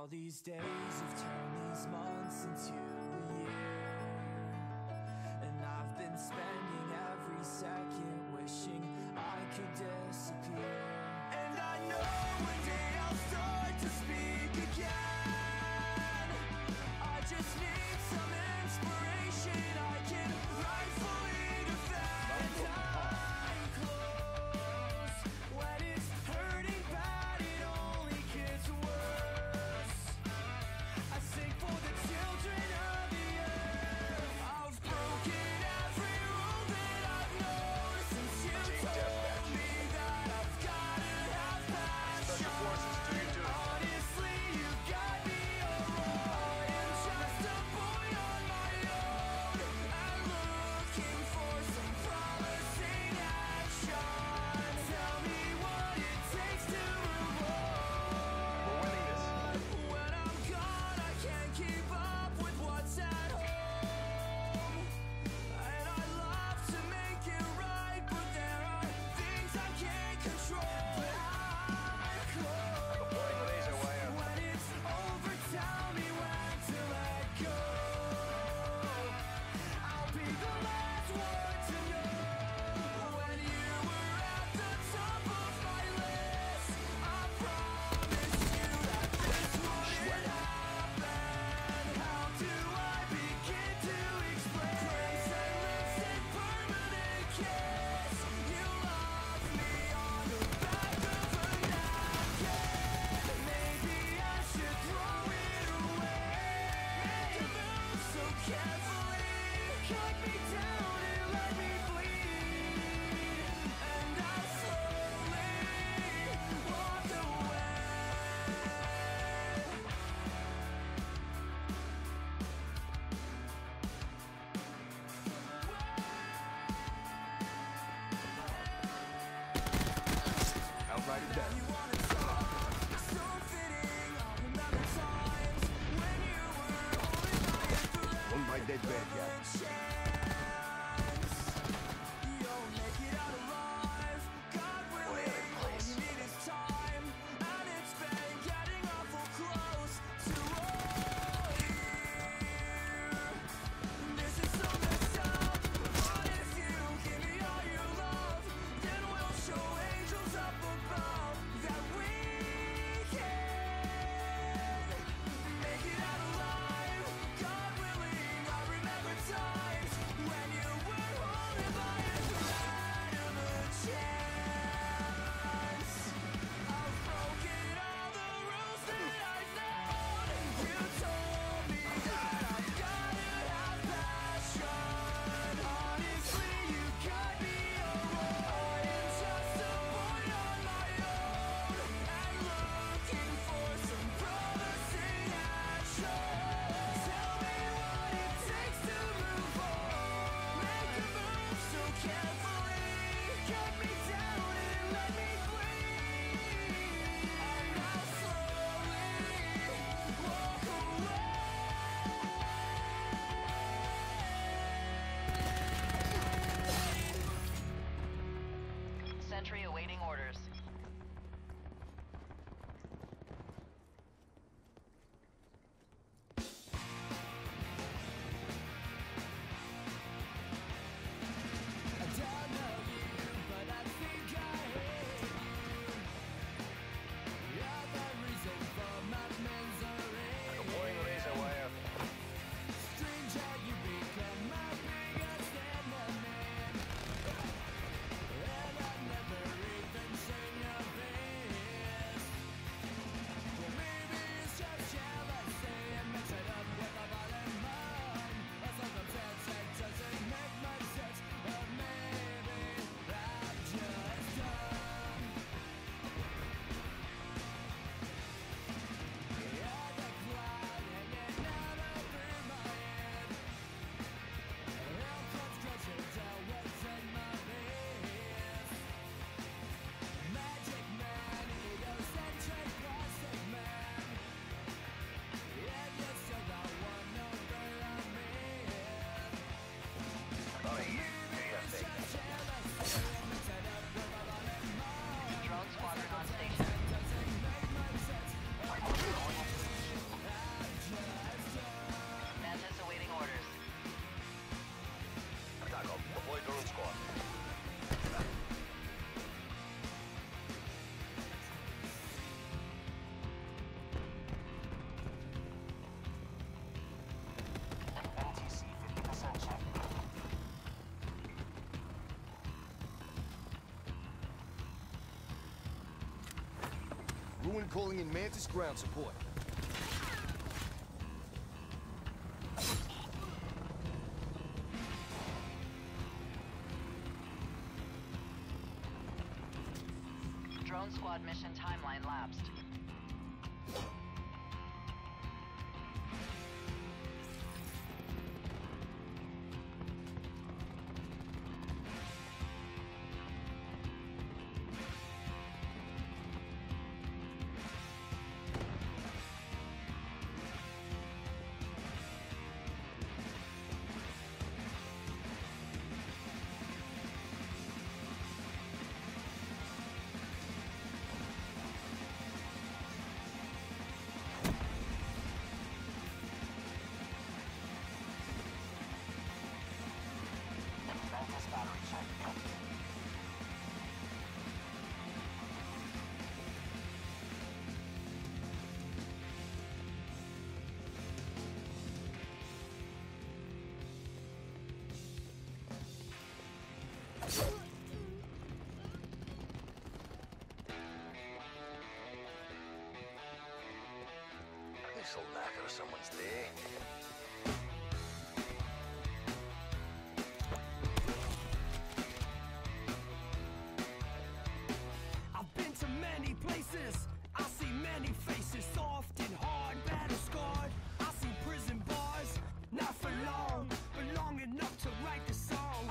All these days have turned these months into carefully. Cut me down and let me share. Bruin calling in Mantis ground support. Drone squad mission timeline lapsed. I've been to many places. I see many faces, soft and hard, battle scarred. I see prison bars, not for long, but long enough to write the song.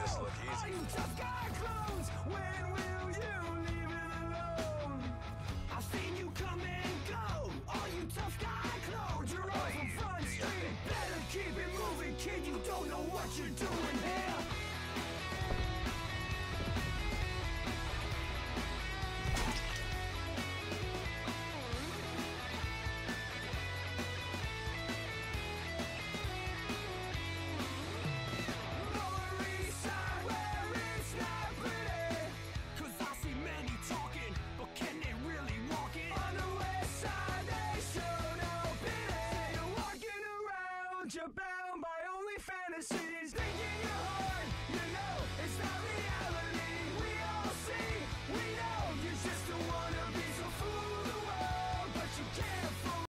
this look easy. Are you tough guy clones? When will you leave it alone? I've seen you come and go. Are you tough guy clones? You're on the front street. Better keep it moving, kid. You don't know what you're doing here.